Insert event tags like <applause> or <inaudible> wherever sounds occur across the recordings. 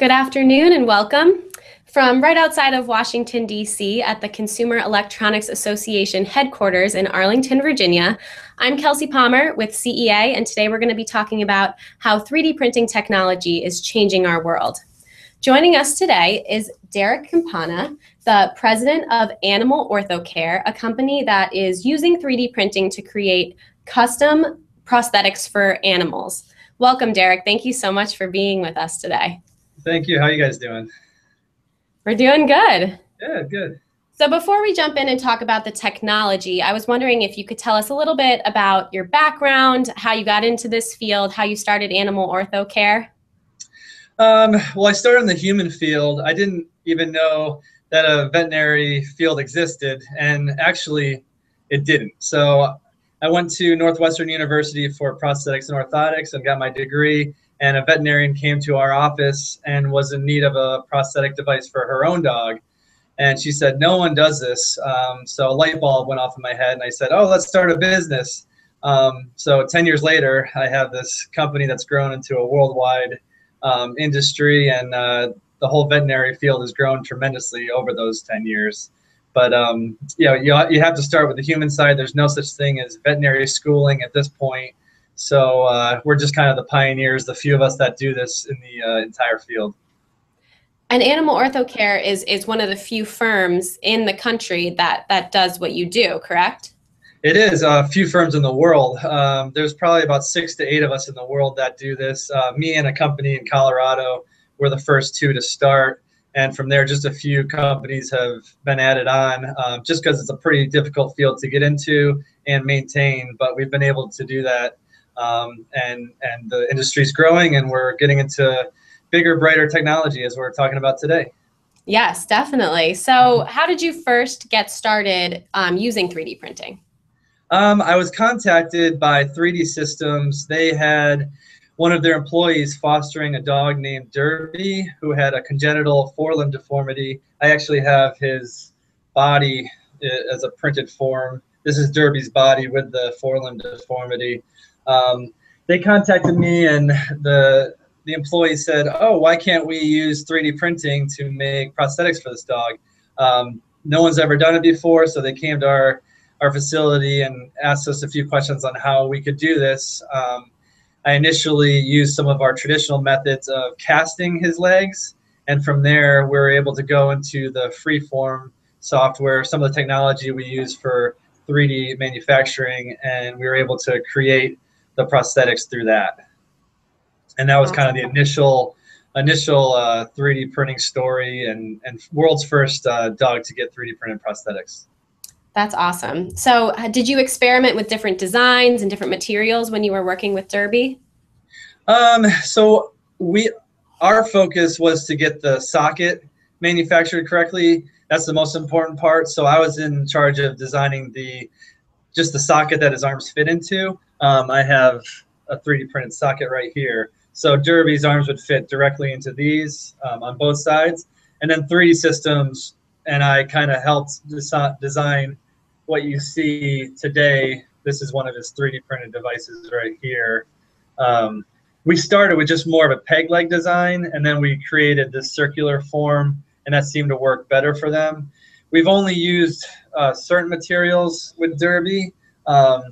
Good afternoon and welcome. From right outside of Washington, D.C., at the Consumer Electronics Association headquarters in Arlington, Virginia, I'm Kelsey Palmer with CEA, and today we're going to be talking about how 3D printing technology is changing our world. Joining us today is Derrick Campana, the president of Animal OrthoCare, a company that is using 3D printing to create custom prosthetics for animals. Welcome, Derrick. Thank you so much for being with us today. Thank you. How are you guys doing? We're doing good. Yeah, good. So before we jump in and talk about the technology, I was wondering if you could tell us a little bit about your background, how you got into this field, how you started Animal Ortho Care. Um, well, I started in the human field. I didn't even know that a veterinary field existed, and actually, it didn't. So I went to Northwestern University for prosthetics and orthotics and got my degree. And a veterinarian came to our office and was in need of a prosthetic device for her own dog. And she said, No one does this. Um, so a light bulb went off in my head, and I said, Oh, let's start a business. Um, so 10 years later, I have this company that's grown into a worldwide um, industry, and uh, the whole veterinary field has grown tremendously over those 10 years. But um, you know, you, you have to start with the human side. There's no such thing as veterinary schooling at this point. So uh, we're just kind of the pioneers, the few of us that do this in the uh, entire field. And Animal Ortho Care is is one of the few firms in the country that that does what you do, correct? It is a few firms in the world. Um, there's probably about six to eight of us in the world that do this. Uh, me and a company in Colorado were the first two to start. And from there, just a few companies have been added on um, just because it's a pretty difficult field to get into and maintain. But we've been able to do that. Um, and, and the industry's growing, and we're getting into bigger, brighter technology as we're talking about today. Yes, definitely. So, how did you first get started um, using 3D printing? Um, I was contacted by 3D Systems. They had one of their employees fostering a dog named Derby who had a congenital forelimb deformity. I actually have his body uh, as a printed form. This is Derby's body with the forelimb deformity. Um, they contacted me, and the the employee said, "Oh, why can't we use 3D printing to make prosthetics for this dog?" Um, no one's ever done it before, so they came to our our facility and asked us a few questions on how we could do this. Um, I initially used some of our traditional methods of casting his legs, and from there we were able to go into the freeform software, some of the technology we use for 3D manufacturing, and we were able to create the prosthetics through that. And that was kind of the initial initial uh, 3D printing story and, and world's first uh, dog to get 3D printed prosthetics. That's awesome. So, uh, did you experiment with different designs and different materials when you were working with Derby? Um, so we our focus was to get the socket manufactured correctly. That's the most important part. So I was in charge of designing the just the socket that his arms fit into. Um, I have a 3D printed socket right here. So Derby's arms would fit directly into these um, on both sides. And then 3D Systems and I kind of helped design what you see today. This is one of his 3D printed devices right here. Um, we started with just more of a peg leg design, and then we created this circular form, and that seemed to work better for them. We've only used uh, certain materials with Derby um,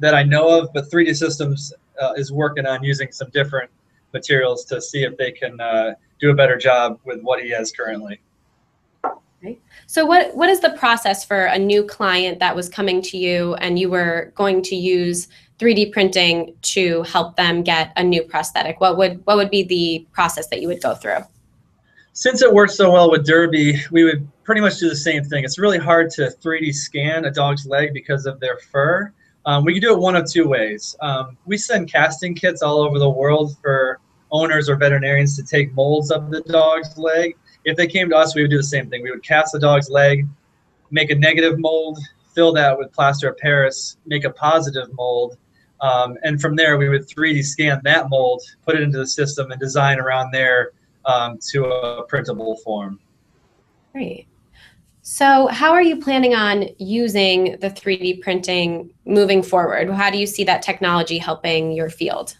that I know of, but 3D Systems uh, is working on using some different materials to see if they can uh, do a better job with what he has currently. Okay. So what what is the process for a new client that was coming to you and you were going to use 3D printing to help them get a new prosthetic? What would what would be the process that you would go through? Since it works so well with Derby, we would pretty much do the same thing. It's really hard to 3D scan a dog's leg because of their fur. Um, we can do it one of two ways. Um, we send casting kits all over the world for owners or veterinarians to take molds of the dog's leg if they came to us, we would do the same thing. We would cast the dog's leg, make a negative mold, fill that with plaster of Paris, make a positive mold, um, and from there we would 3D scan that mold, put it into the system, and design around there um, to a printable form. Great. So, how are you planning on using the 3D printing moving forward? How do you see that technology helping your field?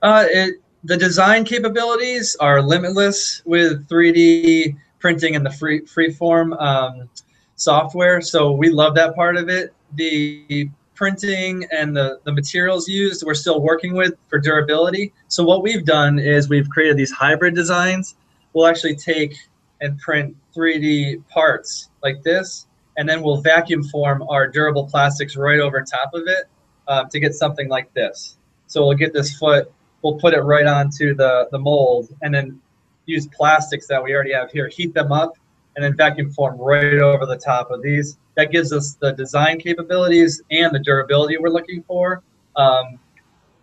Uh, it the design capabilities are limitless with 3D printing and the free freeform um, software. So we love that part of it. The printing and the, the materials used we're still working with for durability. So what we've done is we've created these hybrid designs. We'll actually take and print 3D parts like this, and then we'll vacuum form our durable plastics right over top of it uh, to get something like this. So we'll get this foot, we'll put it right onto the, the mold, and then use plastics that we already have here, heat them up, and then vacuum form right over the top of these that gives us the design capabilities and the durability we're looking for, um,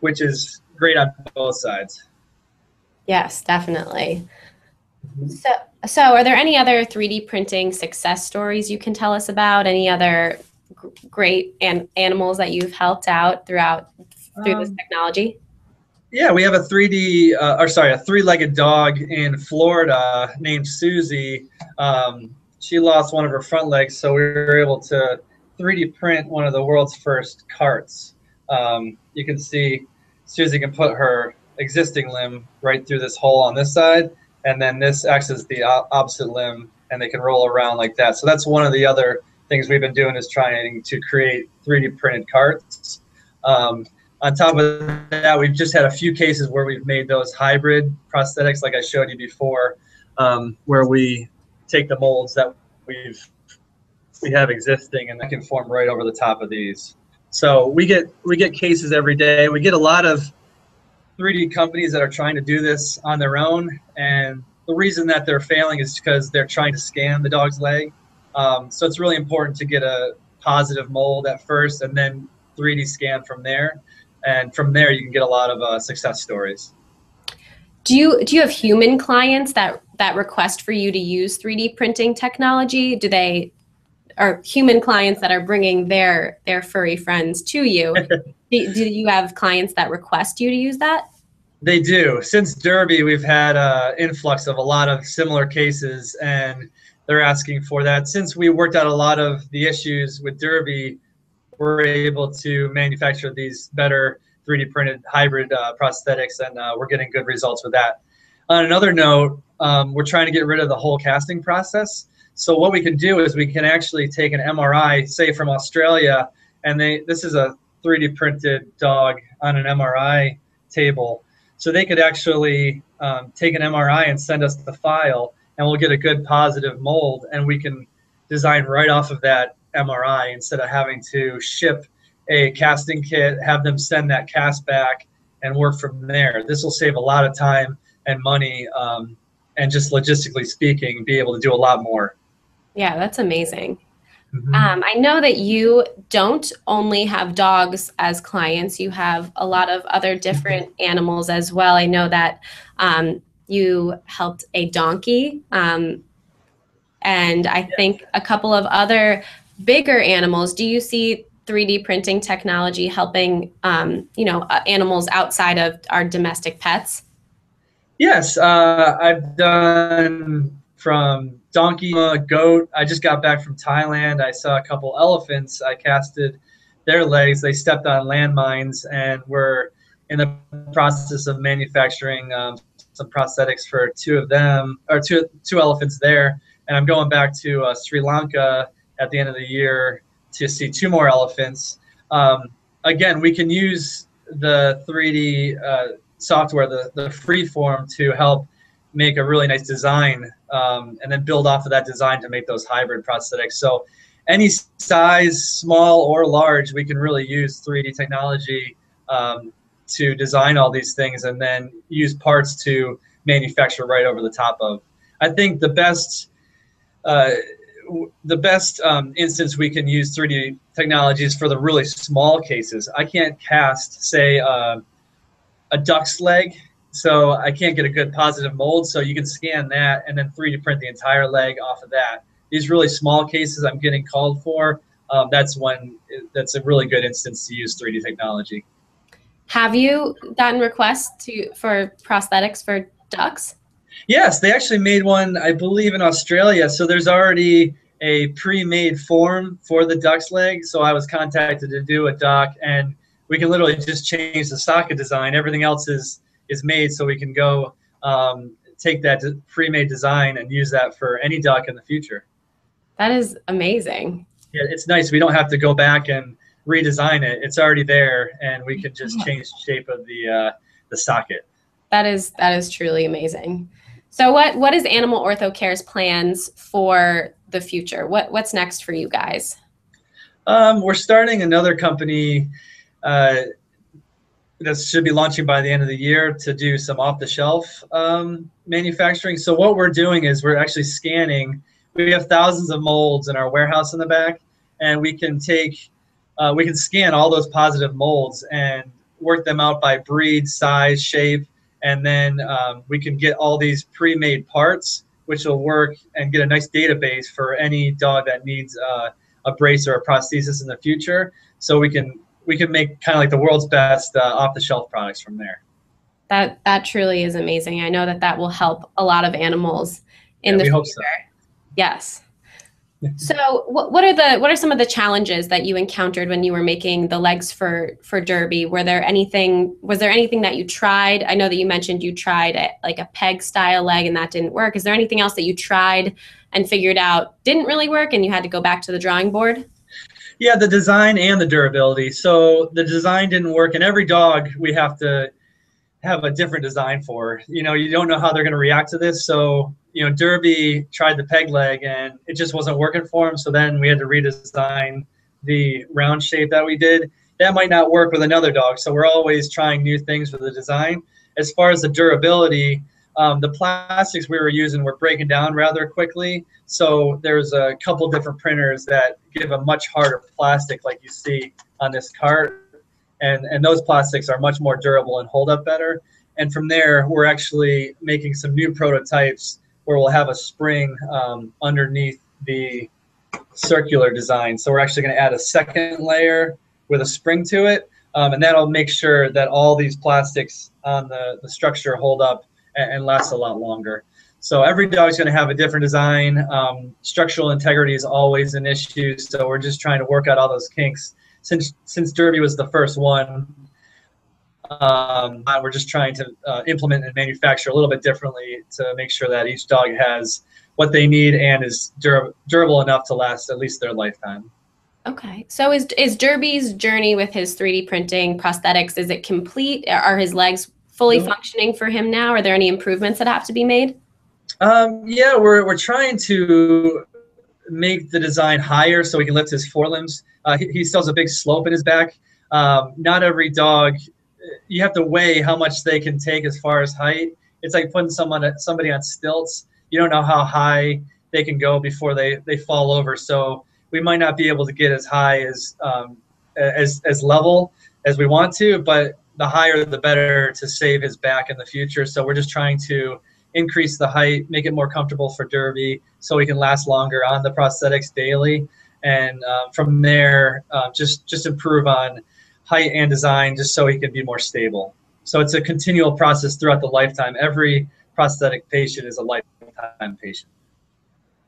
which is great on both sides. Yes, definitely. So, so are there any other 3D printing success stories you can tell us about? Any other great an- animals that you've helped out throughout through um, this technology? Yeah, we have a 3D, uh, or sorry, a three-legged dog in Florida named Susie. Um, she lost one of her front legs, so we were able to 3D print one of the world's first carts. Um, you can see Susie can put her existing limb right through this hole on this side, and then this acts as the opposite limb, and they can roll around like that. So that's one of the other things we've been doing is trying to create 3D printed carts. Um, on top of that, we've just had a few cases where we've made those hybrid prosthetics, like I showed you before, um, where we take the molds that we've we have existing and that can form right over the top of these. So we get we get cases every day. We get a lot of 3D companies that are trying to do this on their own, and the reason that they're failing is because they're trying to scan the dog's leg. Um, so it's really important to get a positive mold at first, and then 3D scan from there, and from there you can get a lot of uh, success stories. Do you do you have human clients that that request for you to use 3D printing technology? Do they are human clients that are bringing their their furry friends to you? <laughs> do, do, you have clients that request you to use that? They do. Since Derby, we've had an influx of a lot of similar cases, and they're asking for that. Since we worked out a lot of the issues with Derby, we're able to manufacture these better 3D printed hybrid uh, prosthetics, and uh, we're getting good results with that. On another note, um, we're trying to get rid of the whole casting process. So what we can do is we can actually take an MRI, say from Australia, and they this is a 3D printed dog on an MRI table. So they could actually um, take an MRI and send us the file, and we'll get a good positive mold, and we can design right off of that MRI instead of having to ship a casting kit, have them send that cast back, and work from there. This will save a lot of time and money um, and just logistically speaking, be able to do a lot more. Yeah, that's amazing. Mm-hmm. Um, I know that you don't only have dogs as clients, you have a lot of other different mm-hmm. animals as well. I know that um, you helped a donkey, um, and I think a couple of other bigger animals. Do you see 3D printing technology helping, um, you know, uh, animals outside of our domestic pets? Yes, uh, I've done from donkey, goat. I just got back from Thailand. I saw a couple elephants. I casted their legs. They stepped on landmines, and we're in the process of manufacturing um, some prosthetics for two of them, or two two elephants there. And I'm going back to uh, Sri Lanka at the end of the year to see two more elephants. Um, again, we can use the 3D. Uh, software, the, the free form to help make a really nice design um, and then build off of that design to make those hybrid prosthetics. So any size, small or large, we can really use 3D technology um, to design all these things and then use parts to manufacture right over the top of. I think the best uh, the best um, instance we can use 3D technology is for the really small cases. I can't cast, say, uh, a duck's leg, so I can't get a good positive mold. So you can scan that and then 3D print the entire leg off of that. These really small cases I'm getting called for, um, that's one. that's a really good instance to use 3D technology. Have you gotten requests to for prosthetics for ducks? Yes, they actually made one, I believe, in Australia. So there's already a pre-made form for the duck's leg. So I was contacted to do a duck, and we can literally just change the socket design. Everything else is is made so we can go um, take that pre-made design and use that for any duck in the future. That is amazing. Yeah, it's nice. We don't have to go back and redesign it. It's already there, and we can just <laughs> change the shape of the uh, the socket. That is that is truly amazing. So what what is Animal Ortho Care's plans for the future? What what's next for you guys? Um, we're starting another company uh, that should be launching by the end of the year to do some off-the-shelf um, manufacturing. So what we're doing is we're actually scanning. We have thousands of molds in our warehouse in the back, and we can take, uh, we can scan all those positive molds and work them out by breed, size, shape, and then um, we can get all these pre-made parts, which will work and get a nice database for any dog that needs uh, a brace or a prosthesis in the future. So we can we can make kind of like the world's best uh, off-the-shelf products from there. That that truly is amazing. I know that that will help a lot of animals in yeah, the future. So. Yes. so what, what are the what are some of the challenges that you encountered when you were making the legs for for derby were there anything was there anything that you tried i know that you mentioned you tried a, like a peg style leg and that didn't work is there anything else that you tried and figured out didn't really work and you had to go back to the drawing board yeah, the design and the durability. So the design didn't work, and every dog we have to have a different design for. You know, you don't know how they're going to react to this. So you know, Derby tried the peg leg, and it just wasn't working for him. So then we had to redesign the round shape that we did. That might not work with another dog. So we're always trying new things for the design. As far as the durability, um, the plastics we were using were breaking down rather quickly. So there's a couple different printers that give a much harder plastic like you see on this cart. And, and those plastics are much more durable and hold up better. And from there, we're actually making some new prototypes where we'll have a spring um, underneath the circular design. So we're actually going to add a second layer with a spring to it. Um, and that'll make sure that all these plastics on the, the structure hold up and, and lasts a lot longer. So every dog is going to have a different design. Um, structural integrity is always an issue, so we're just trying to work out all those kinks. Since since Derby was the first one, um, we're just trying to uh, implement and manufacture a little bit differently to make sure that each dog has what they need and is dur- durable enough to last at least their lifetime. Okay. So is is Derby's journey with his 3D printing prosthetics is it complete? Are his legs fully functioning for him now? Are there any improvements that have to be made? Um, yeah, we're, we're trying to make the design higher so he can lift his forelimbs. Uh, he, he, still has a big slope in his back. Um, not every dog, you have to weigh how much they can take as far as height. It's like putting someone somebody on stilts. You don't know how high they can go before they, they fall over. So we might not be able to get as high as um, as as level as we want to, but the higher the better to save his back in the future. So we're just trying to increase the height, make it more comfortable for Derby, so he can last longer on the prosthetics daily, and uh, from there uh, just just improve on height and design, just so he can be more stable. So it's a continual process throughout the lifetime. Every prosthetic patient is a lifetime patient.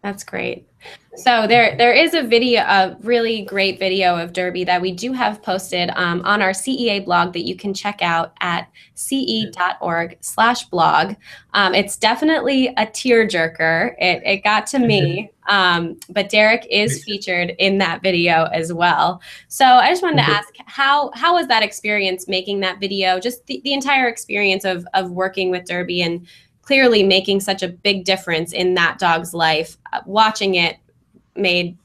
That's great. So there, there is a video, a really great video of Derby that we do have posted um, on our CEA blog that you can check out at ce.org slash blog. Um, it's definitely a tearjerker. It, it got to me, <laughs> um, but Derrick is featured in that video as well. So I just wanted to ask, how how was that experience making that video? Just the, the entire experience of of working with Derby and clearly making such a big difference in that dog's life. Uh, watching it made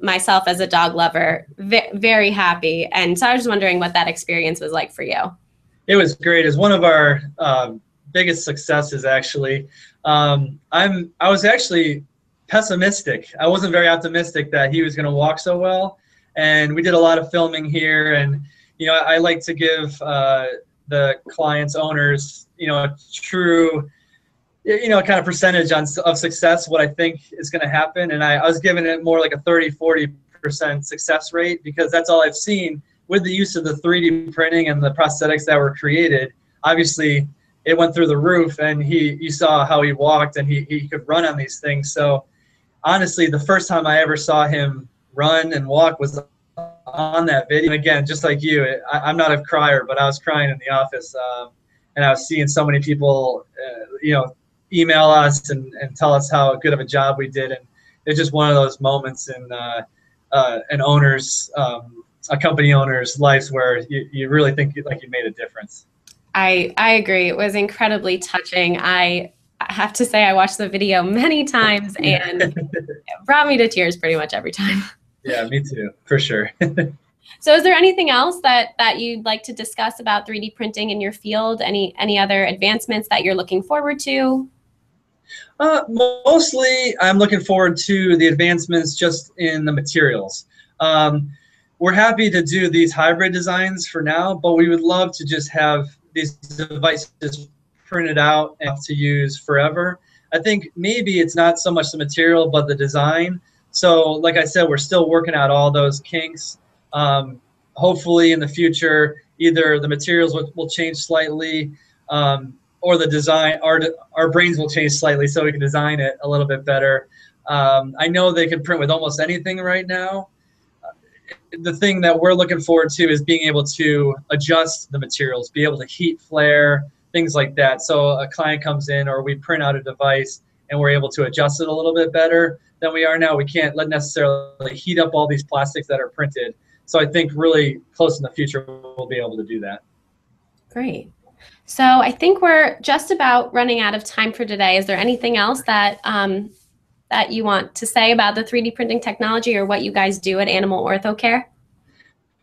myself as a dog lover very happy. And so I was just wondering what that experience was like for you. It was great. It's one of our um, biggest successes, actually. Um, I'm I was actually pessimistic. I wasn't very optimistic that he was going to walk so well. And we did a lot of filming here, and you know I, I like to give uh, the clients owners you know a true you know, kind of percentage on of success, what I think is going to happen. And I, I, was giving it more like a 30, 40% success rate because that's all I've seen with the use of the 3D printing and the prosthetics that were created. Obviously, it went through the roof and he, you saw how he walked and he, he could run on these things. So honestly, the first time I ever saw him run and walk was on that video. And again, just like you, I, am not a crier, but I was crying in the office. Um, and I was seeing so many people, uh, you know, email us and, and tell us how good of a job we did, and it's just one of those moments in uh, uh, an owner's, um, a company owner's life where you, you really think like you made a difference. I I agree. It was incredibly touching. I I have to say I watched the video many times <laughs> and it brought me to tears pretty much every time. <laughs> Yeah, me too, for sure. <laughs> so is there anything else that that you'd like to discuss about 3D printing in your field? Any any other advancements that you're looking forward to? Uh, mostly, I'm looking forward to the advancements just in the materials. Um, we're happy to do these hybrid designs for now, but we would love to just have these devices printed out and to use forever. I think maybe it's not so much the material, but the design. So, like I said, we're still working out all those kinks. Um, hopefully, in the future, either the materials will, will change slightly, um, or the design. Our our brains will change slightly, so we can design it a little bit better. Um, I know they can print with almost anything right now. The thing that we're looking forward to is being able to adjust the materials, be able to heat flare, things like that. So a client comes in or we print out a device and we're able to adjust it a little bit better than we are now. We can't let necessarily heat up all these plastics that are printed. So I think really close in the future we'll be able to do that. Great. So I think we're just about running out of time for today. Is there anything else that um, that you want to say about the 3D printing technology or what you guys do at Animal Ortho Care?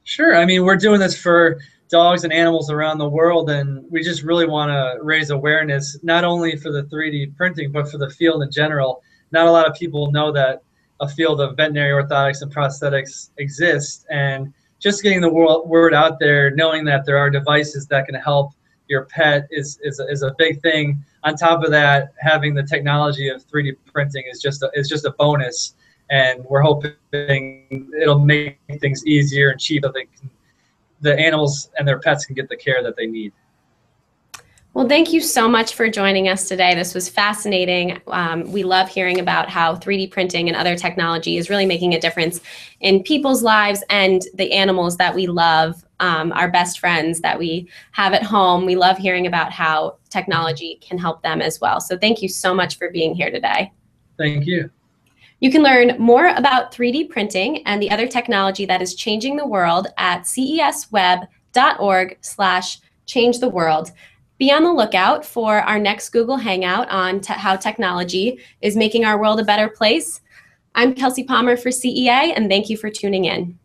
Sure. I mean, we're doing this for dogs and animals around the world and we just really want to raise awareness not only for the 3d printing but for the field in general not a lot of people know that a field of veterinary orthotics and prosthetics exists and just getting the word out there knowing that there are devices that can help your pet is, is, a, is a big thing on top of that having the technology of 3d printing is just a, is just a bonus and we're hoping it'll make things easier and cheaper they can the animals and their pets can get the care that they need. Well, thank you so much for joining us today. This was fascinating. Um, we love hearing about how 3D printing and other technology is really making a difference in people's lives and the animals that we love, um, our best friends that we have at home. We love hearing about how technology can help them as well. So, thank you so much for being here today. Thank you. You can learn more about 3D printing and the other technology that is changing the world at cesweb.org slash change the world. Be on the lookout for our next Google Hangout on te how technology is making our world a better place. I'm Kelsey Palmer for CEA, and thank you for tuning in.